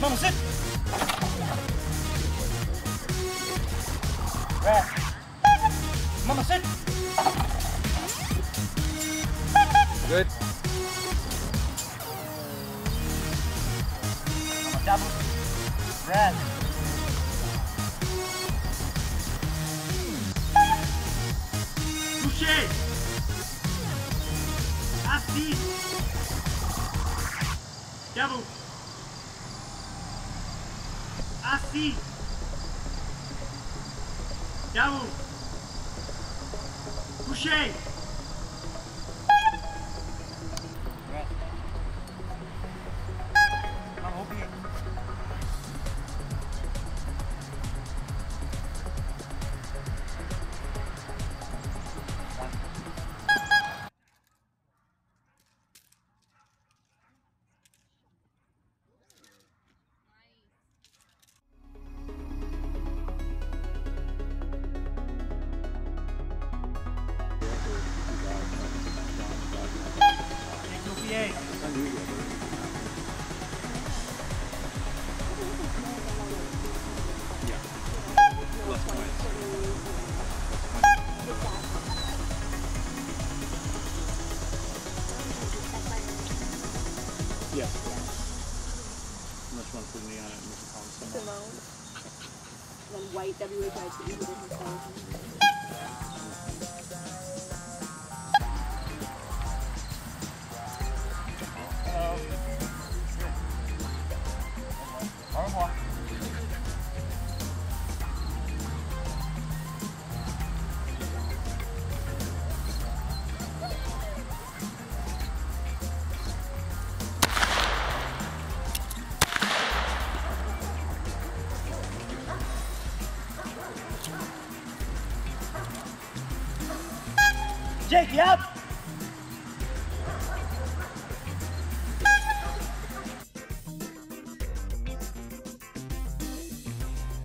Mama, sit. Rest. Mama, sit. Good. Mama, double. Rest. Allez. Assis Debout Assis Debout Couché Yeah. Unless you want to put me on it and Mr. Thompson. Simone. And then white WHIT. Jake, yep.